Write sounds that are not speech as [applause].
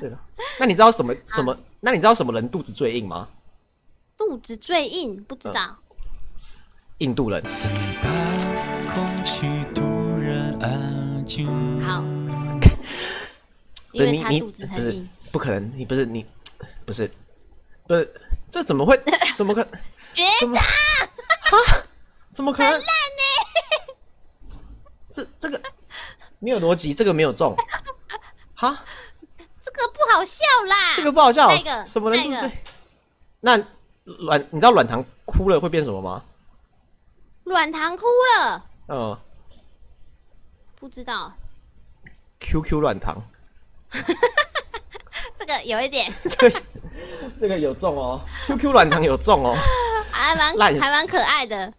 对了，那你知道什么什么？那你知道什么人肚子最硬吗？肚子最硬，不知道。印度人。空气突然安静。好，[laughs] 因不是你你为他肚子不是很硬。不可能，你不是你不是不是这怎么会 [laughs] 怎么可学怎么长，怎么可能？烂呢？这这个没有逻辑，这个没有中。哈，好笑啦。这个不好笑。那个什么人那个？那软，你知道软糖哭了会变什么吗？软糖哭了，嗯不知道。，QQ 软糖，[laughs] 这个有一点这个这个有中哦，QQ 软糖有中哦。[laughs] 还蛮还蛮可爱的。